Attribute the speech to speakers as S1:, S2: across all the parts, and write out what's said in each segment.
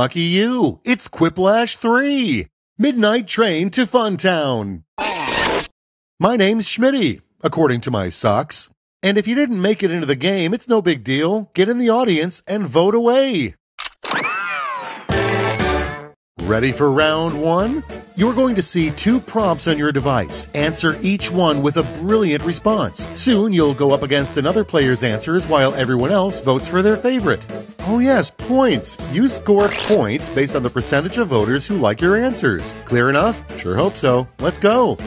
S1: Lucky you! It's Quiplash 3! Midnight Train to Funtown! My name's Schmitty, according to my socks. And if you didn't make it into the game, it's no big deal. Get in the audience and vote away. Ready for round one? You're going to see two prompts on your device. Answer each one with a brilliant response. Soon you'll go up against another player's answers while everyone else votes for their favorite. Oh, yes, points. You score points based on the percentage of voters who like your answers. Clear enough? Sure hope so. Let's go.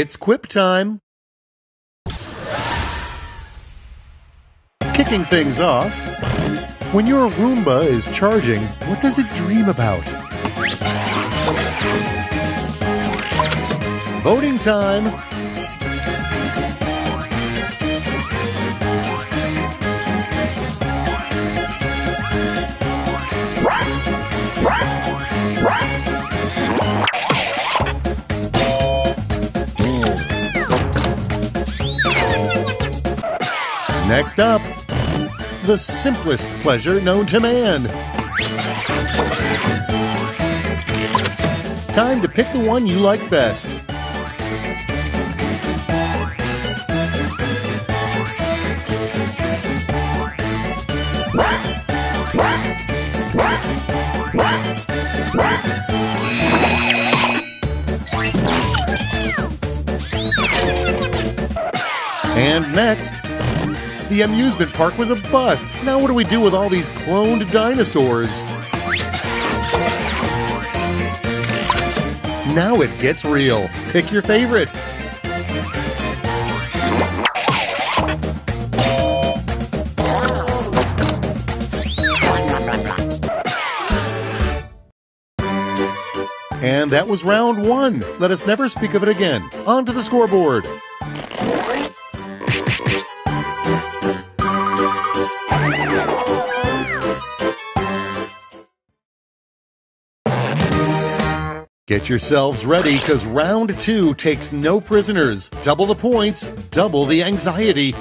S1: It's quip time. Kicking things off. When your Roomba is charging, what does it dream about? Voting time. Next up, the simplest pleasure known to man. Time to pick the one you like best. And next, the amusement park was a bust. Now, what do we do with all these cloned dinosaurs? Now it gets real. Pick your favorite. And that was round one. Let us never speak of it again. On to the scoreboard. Get yourselves ready because round two takes no prisoners. Double the points, double the anxiety.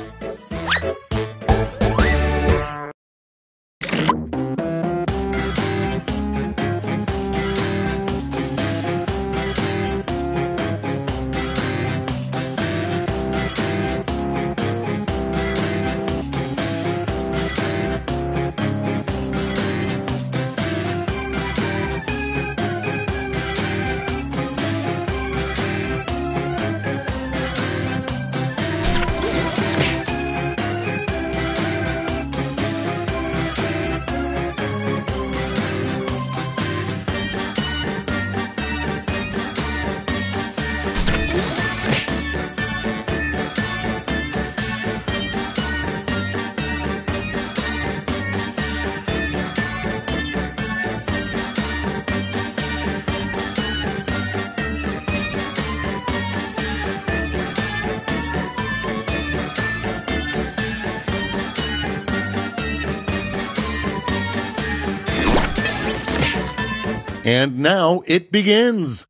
S1: And now it begins.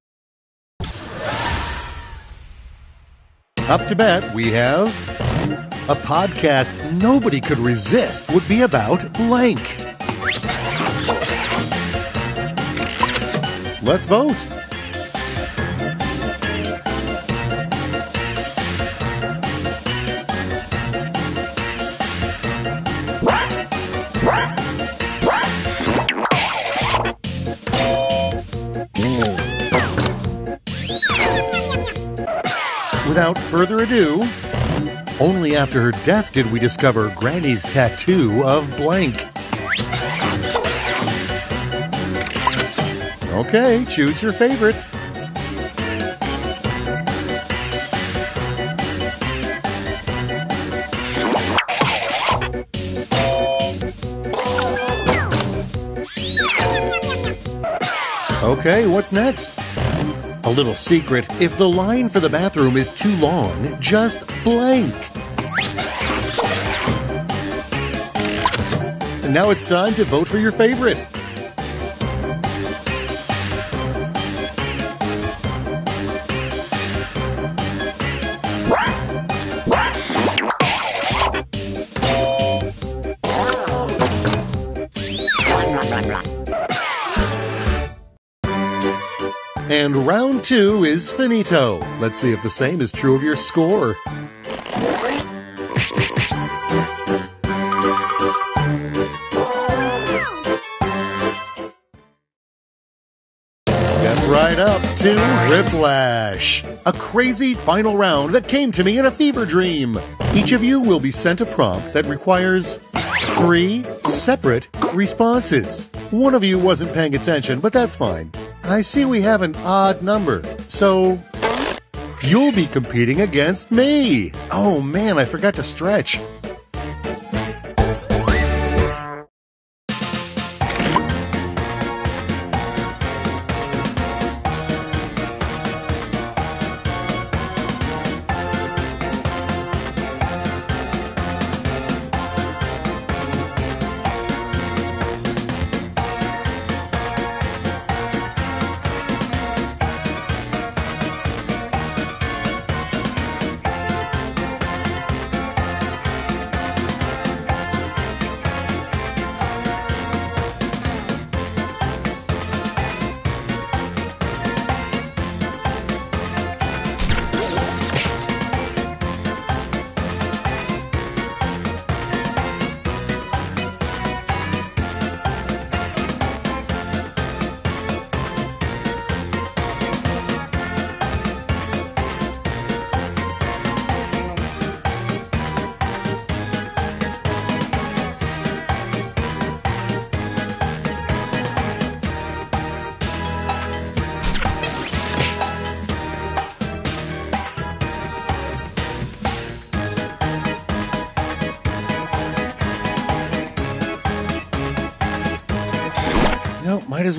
S1: Up to bat, we have a podcast nobody could resist would be about blank. Let's vote. Without further ado, only after her death did we discover Granny's tattoo of blank. Okay, choose your favorite. Okay, what's next? A little secret if the line for the bathroom is too long, just blank. And now it's time to vote for your favorite. Two is finito. Let's see if the same is true of your score. Step right up to Riplash, a crazy final round that came to me in a fever dream. Each of you will be sent a prompt that requires three separate responses. One of you wasn't paying attention, but that's fine. I see we have an odd number, so you'll be competing against me. Oh man, I forgot to stretch.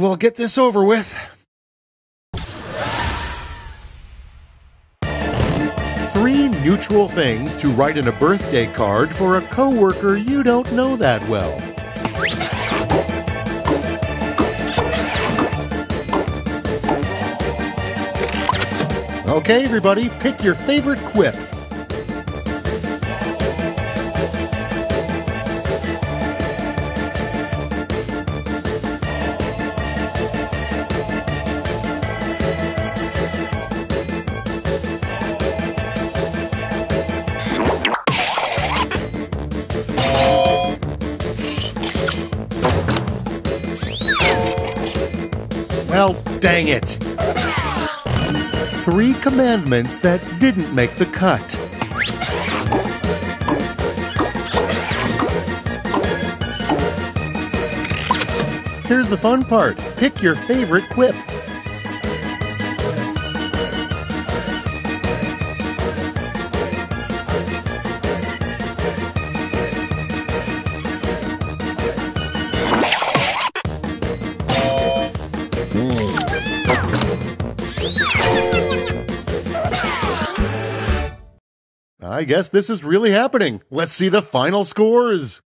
S1: well get this over with. Three neutral things to write in a birthday card for a coworker you don't know that well. Okay, everybody, pick your favorite quip. Dang it. Three commandments that didn't make the cut. Here's the fun part pick your favorite quip. Guess this is really happening. Let's see the final scores.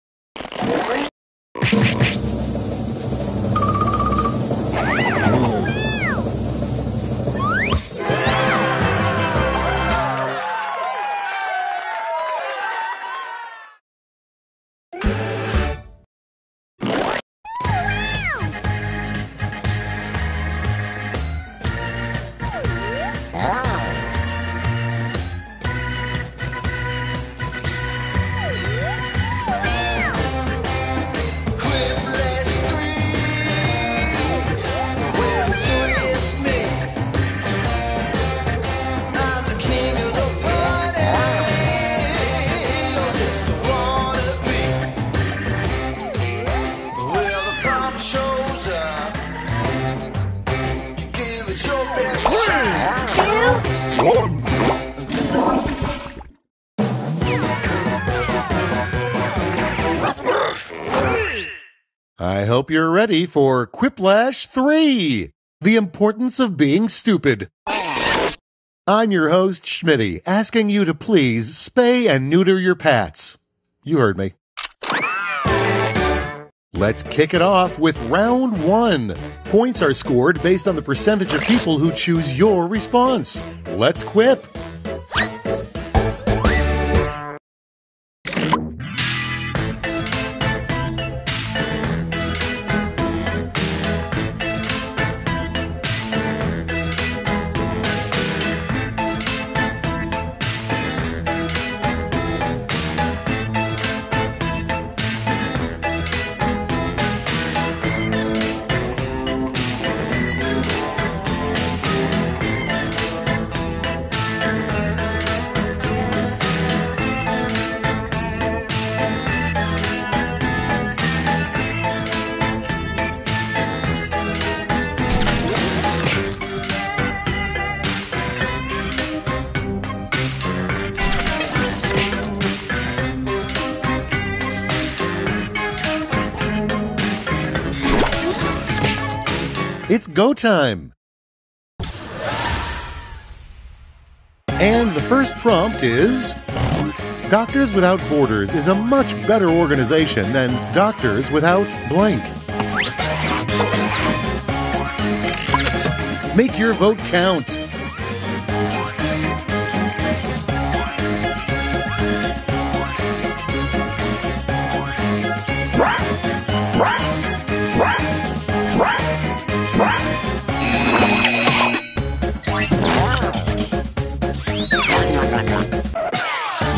S1: Hope you're ready for Quiplash 3 The Importance of Being Stupid. I'm your host, Schmitty, asking you to please spay and neuter your pets. You heard me. Let's kick it off with round one. Points are scored based on the percentage of people who choose your response. Let's quip. Go time. And the first prompt is Doctors Without Borders is a much better organization than Doctors Without Blank. Make your vote count.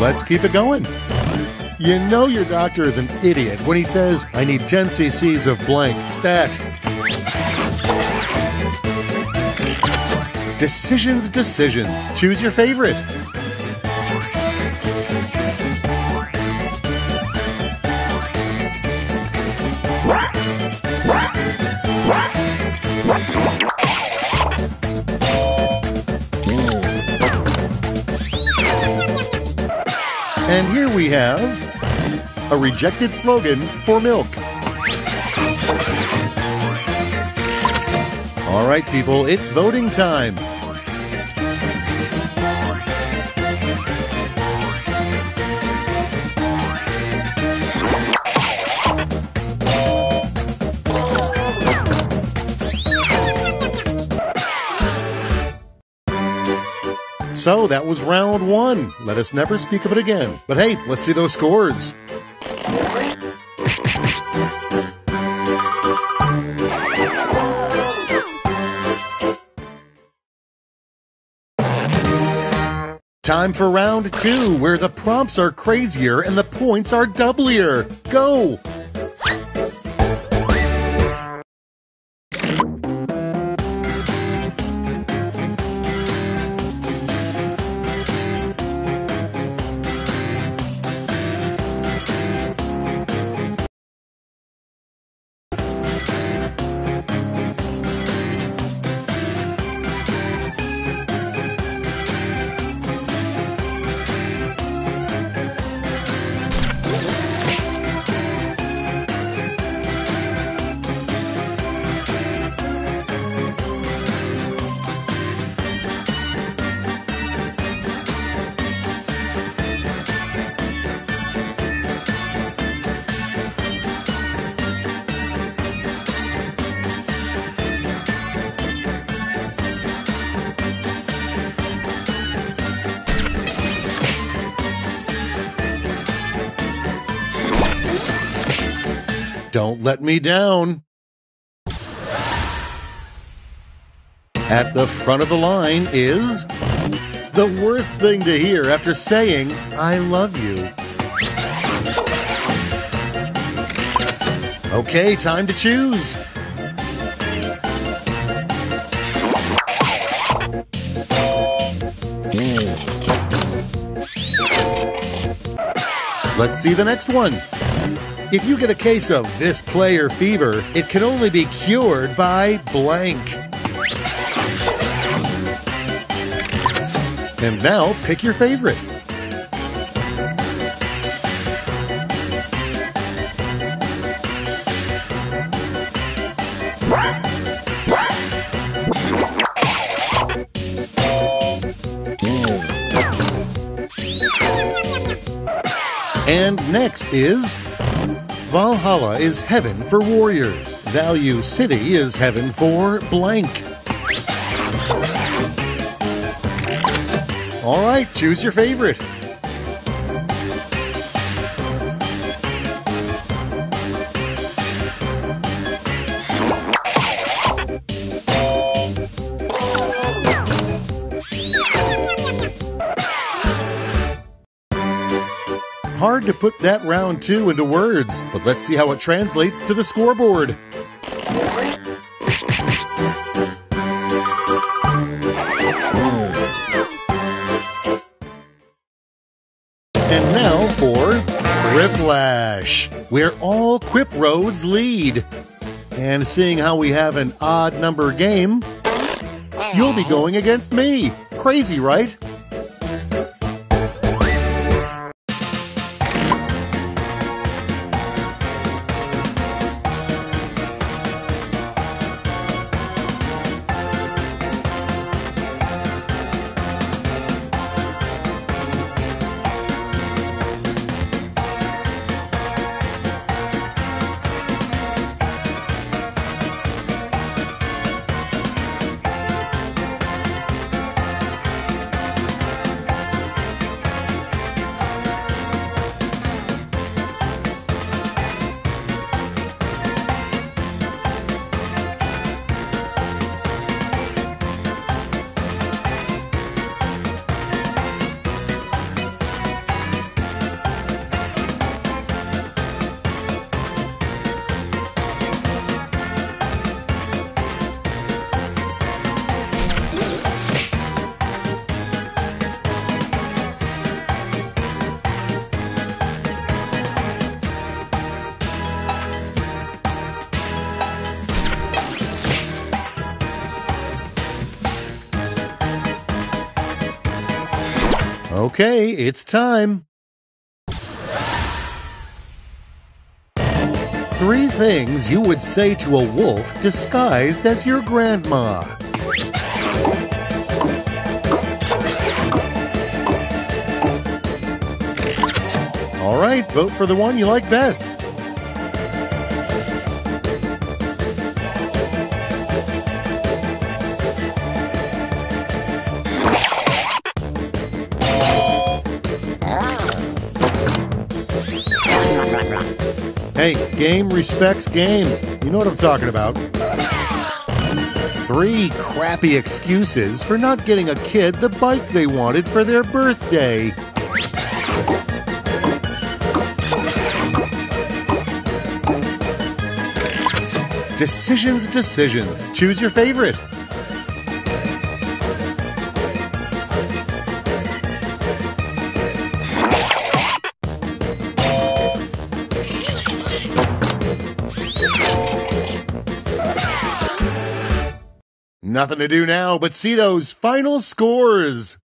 S1: Let's keep it going. You know your doctor is an idiot when he says, I need 10 cc's of blank stat. Decisions, decisions. Choose your favorite. a rejected slogan for milk. All right, people, it's voting time. So that was round one. Let us never speak of it again. But hey, let's see those scores. Time for round two, where the prompts are crazier and the points are doublier. Go! Let me down. At the front of the line is the worst thing to hear after saying, I love you. Okay, time to choose. Let's see the next one. If you get a case of this player fever, it can only be cured by blank. And now pick your favorite. And next is Valhalla is heaven for warriors. Value City is heaven for blank. All right, choose your favorite. Hard to put that round two into words, but let's see how it translates to the scoreboard. And now for Quiplash, where all Quip roads lead. And seeing how we have an odd number game, you'll be going against me. Crazy, right? Okay, it's time. Three things you would say to a wolf disguised as your grandma. All right, vote for the one you like best.
S2: Hey, game respects game. You know what I'm talking about. Three crappy excuses for not getting a kid the bike they wanted for their birthday. Decisions, decisions. Choose your favorite. Nothing to do now but see those final scores.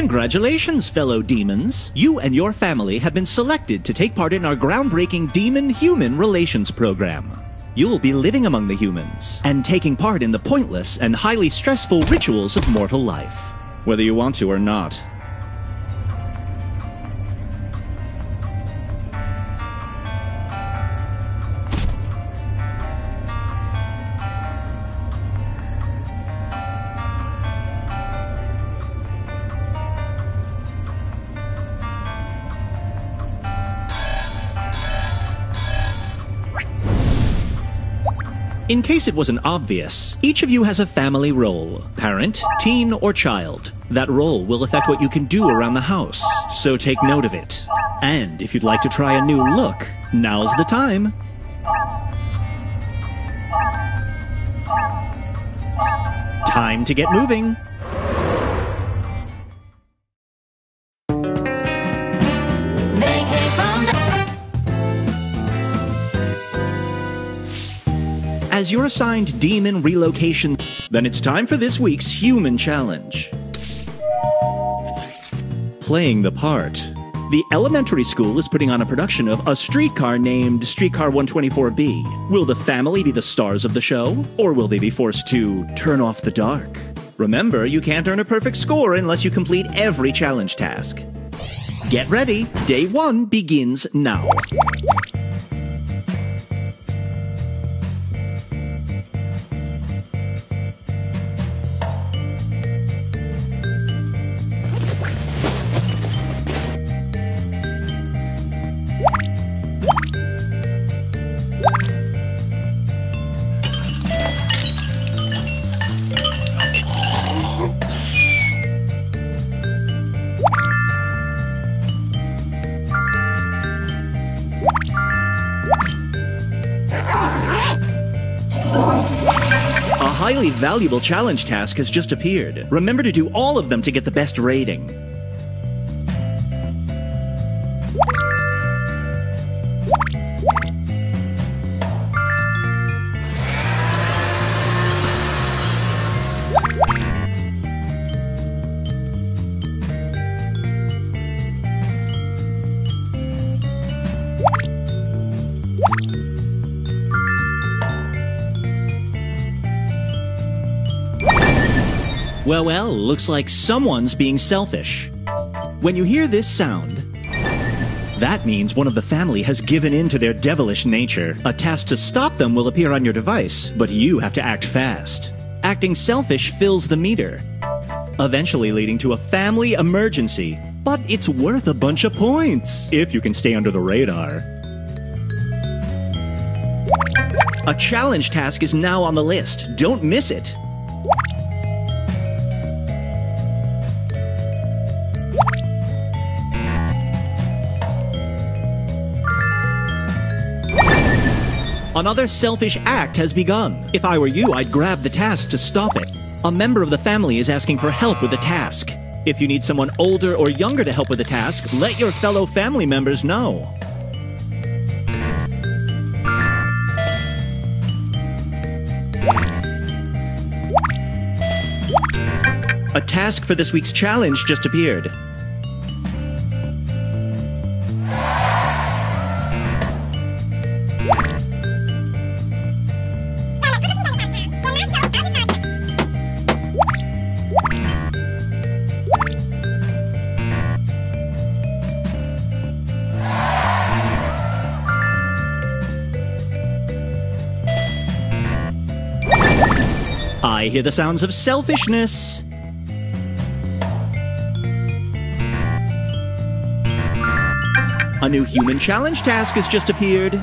S3: Congratulations, fellow demons! You and your family have been selected to take part in our groundbreaking Demon Human Relations program. You'll be living among the humans and taking part in the pointless and highly stressful rituals of mortal life, whether you want to or not. Case it wasn't obvious, each of you has a family role parent, teen, or child. That role will affect what you can do around the house, so take note of it. And if you'd like to try a new look, now's the time. Time to get moving. As you're assigned demon relocation, then it's time for this week's human challenge. Playing the part. The elementary school is putting on a production of a streetcar named Streetcar 124B. Will the family be the stars of the show, or will they be forced to turn off the dark? Remember, you can't earn a perfect score unless you complete every challenge task. Get ready, day one begins now. Valuable challenge task has just appeared. Remember to do all of them to get the best rating. Looks like someone's being selfish. When you hear this sound, that means one of the family has given in to their devilish nature. A task to stop them will appear on your device, but you have to act fast. Acting selfish fills the meter, eventually leading to a family emergency. But it's worth a bunch of points if you can stay under the radar. A challenge task is now on the list. Don't miss it. Another selfish act has begun. If I were you, I'd grab the task to stop it. A member of the family is asking for help with a task. If you need someone older or younger to help with the task, let your fellow family members know. A task for this week's challenge just appeared. Hear the sounds of selfishness. A new human challenge task has just appeared.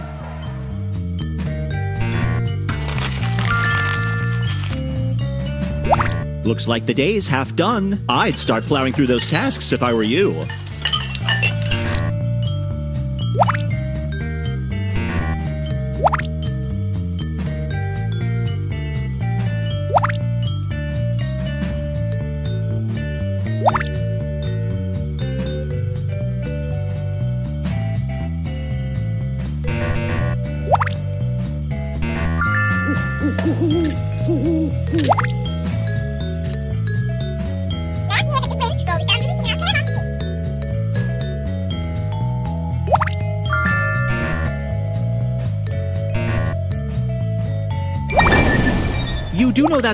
S3: Looks like the day's half done. I'd start plowing through those tasks if I were you.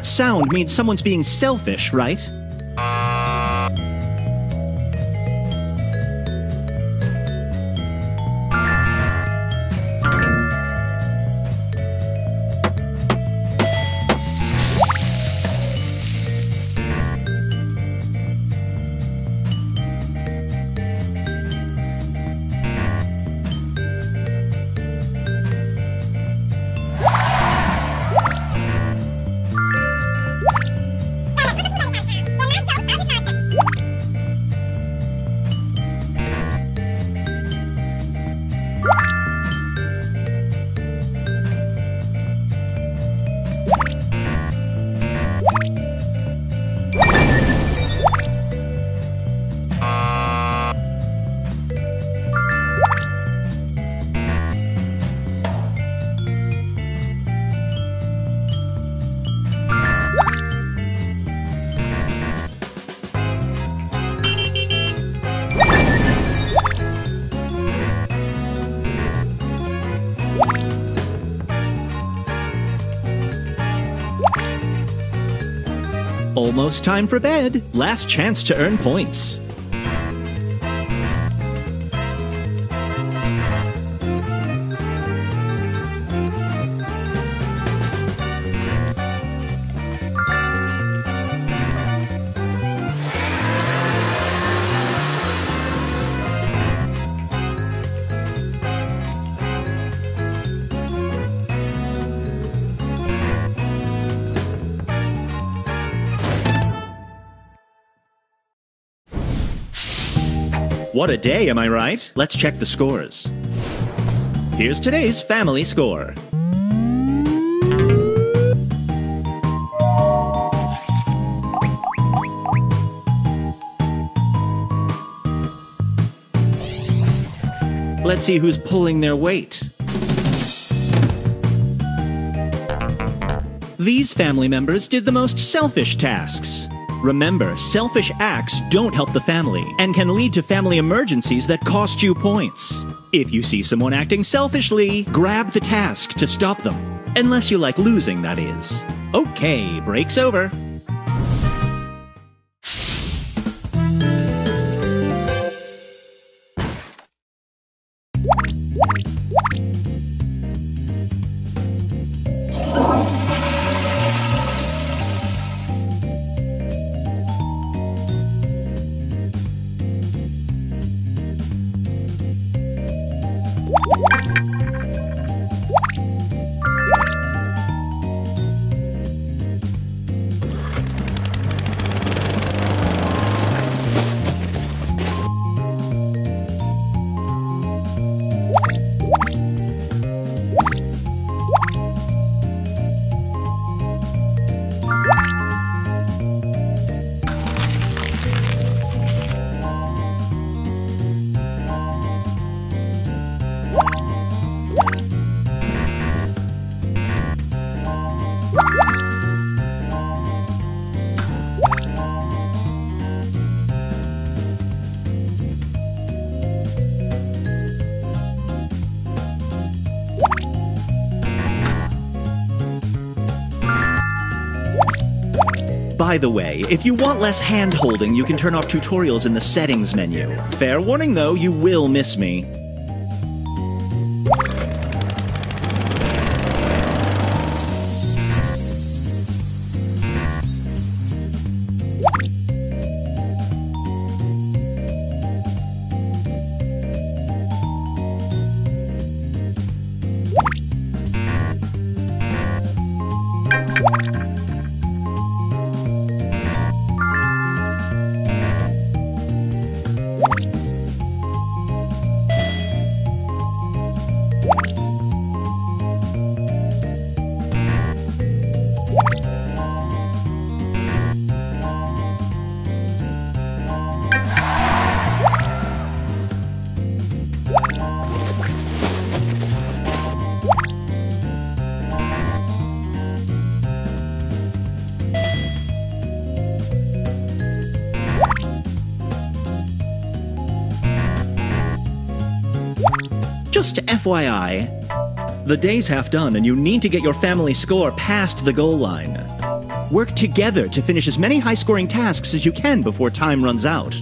S3: That sound means someone's being selfish, right? Almost time for bed. Last chance to earn points. What a day, am I right? Let's check the scores. Here's today's family score. Let's see who's pulling their weight. These family members did the most selfish tasks. Remember, selfish acts don't help the family and can lead to family emergencies that cost you points. If you see someone acting selfishly, grab the task to stop them. Unless you like losing, that is. Okay, break's over. By the way, if you want less hand holding, you can turn off tutorials in the settings menu. Fair warning though, you will miss me. FYI, the day's half done and you need to get your family score past the goal line. Work together to finish as many high scoring tasks as you can before time runs out.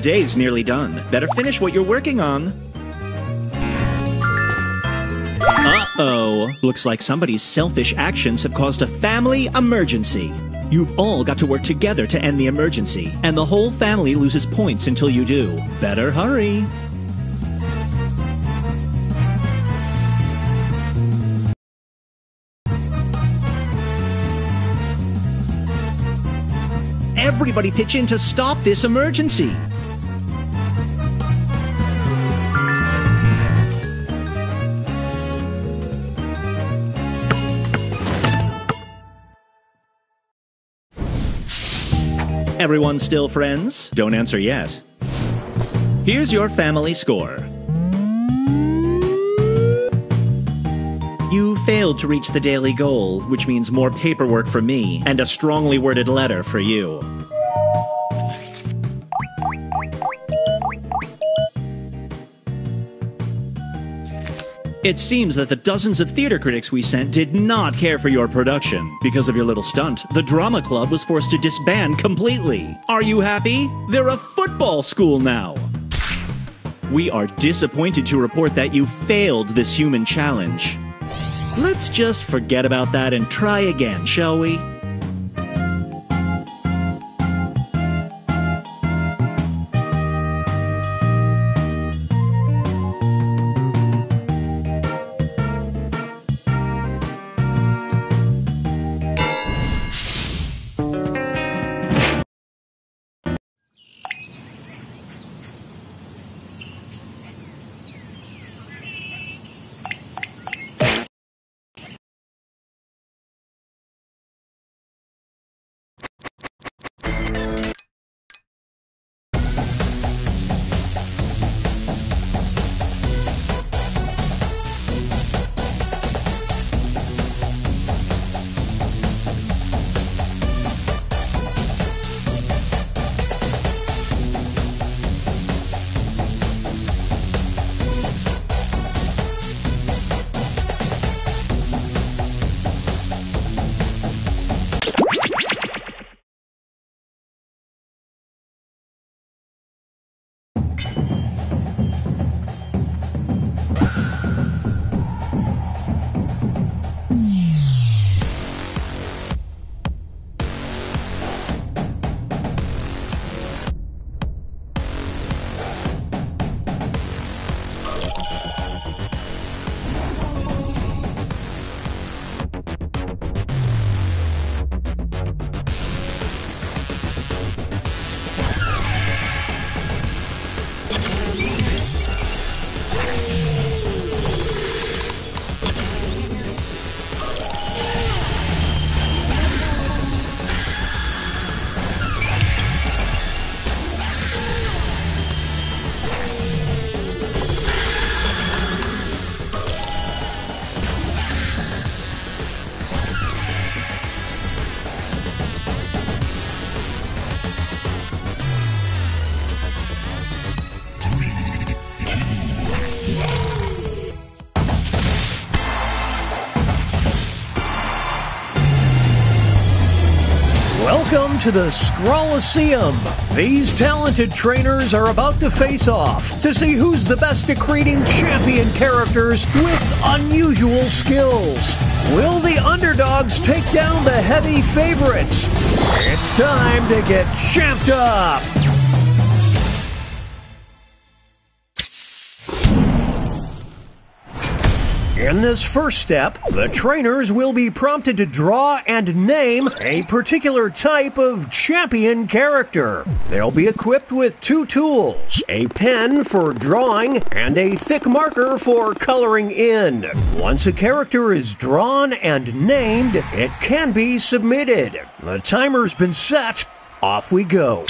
S3: Day's nearly done. Better finish what you're working on. Uh oh. Looks like somebody's selfish actions have caused a family emergency. You've all got to work together to end the emergency, and the whole family loses points until you do. Better hurry. Everybody pitch in to stop this emergency. Everyone still friends? Don't answer yet. Here's your family score. You failed to reach the daily goal, which means more paperwork for me and a strongly worded letter for you. It seems that the dozens of theater critics we sent did not care for your production. Because of your little stunt, the drama club was forced to disband completely. Are you happy? They're a football school now. We are disappointed to report that you failed this human challenge. Let's just forget about that and try again, shall we?
S2: To the Scrollaceum. These talented trainers are about to face off to see who's the best at creating champion characters with unusual skills. Will the underdogs take down the heavy favorites? It's time to get champed up. In this first step, the trainers will be prompted to draw and name a particular type of champion character. They'll be equipped with two tools a pen for drawing and a thick marker for coloring in. Once a character is drawn and named, it can be submitted. The timer's been set. Off we go.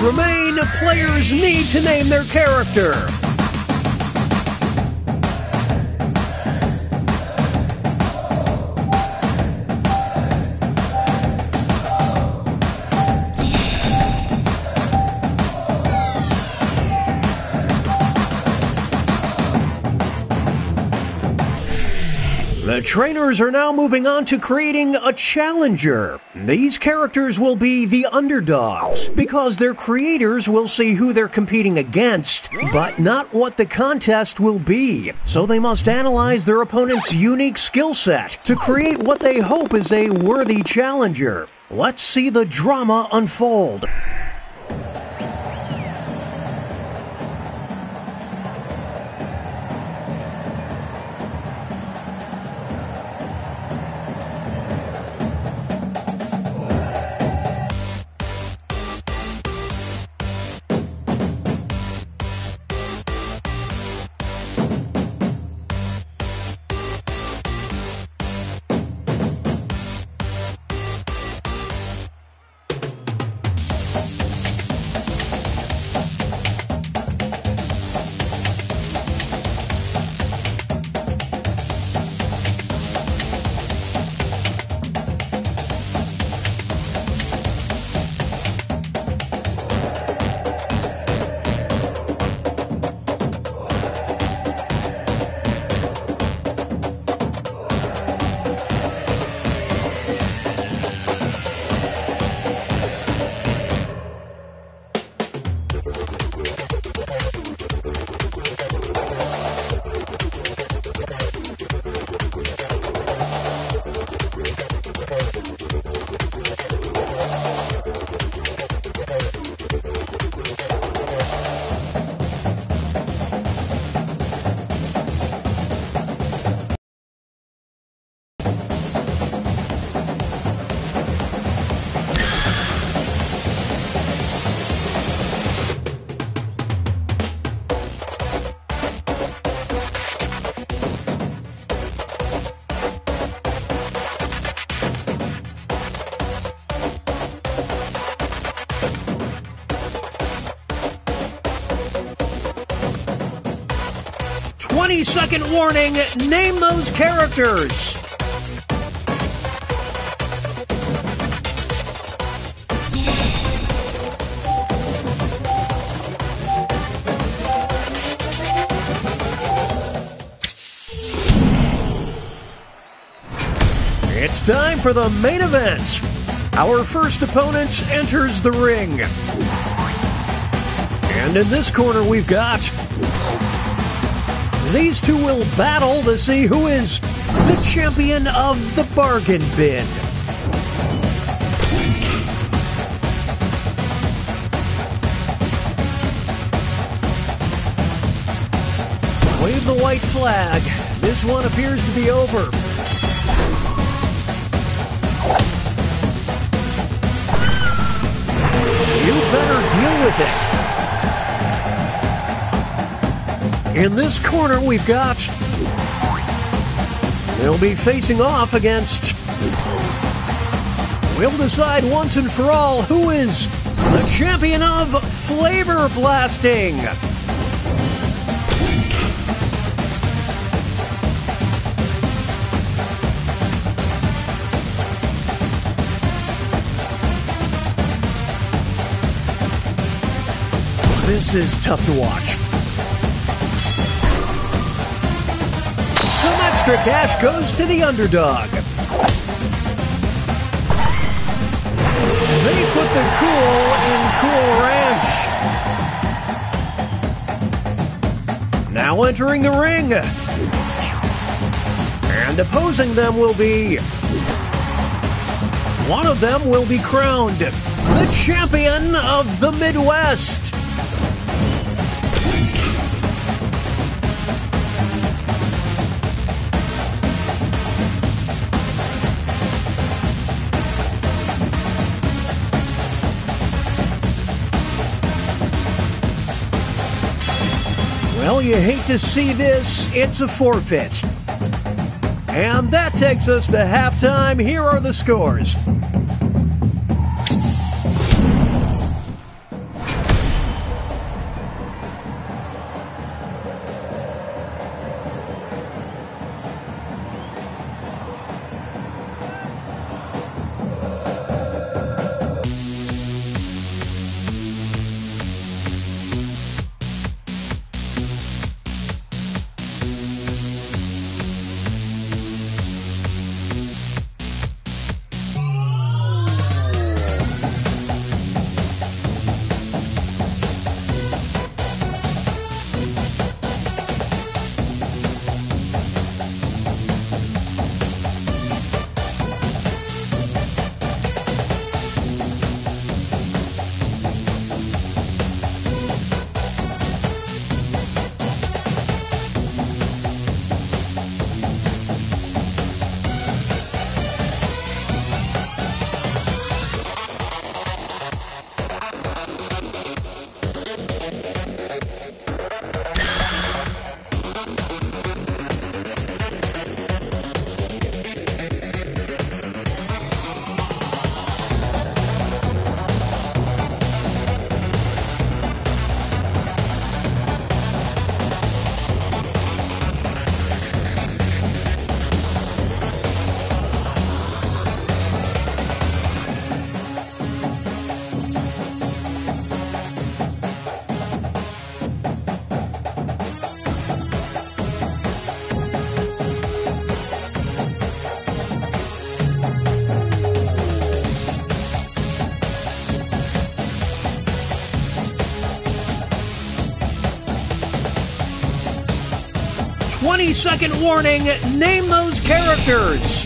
S2: Remain. Players need to name their character. Trainers are now moving on to creating a challenger. These characters will be the underdogs because their creators will see who they're competing against, but not what the contest will be. So they must analyze their opponent's unique skill set to create what they hope is a worthy challenger. Let's see the drama unfold. Second warning. Name those characters. It's time for the main event. Our first opponent enters the ring. And in this corner, we've got. These two will battle to see who is the champion of the bargain bin. Wave the white flag. This one appears to be over. You better deal with it. In this corner, we've got. They'll be facing off against. We'll decide once and for all who is the champion of flavor blasting. This is tough to watch. Some extra cash goes to the underdog. They put the cool in Cool Ranch. Now entering the ring. And opposing them will be. One of them will be crowned the champion of the Midwest. You hate to see this. It's a forfeit. And that takes us to halftime. Here are the scores. Second warning. Name those characters.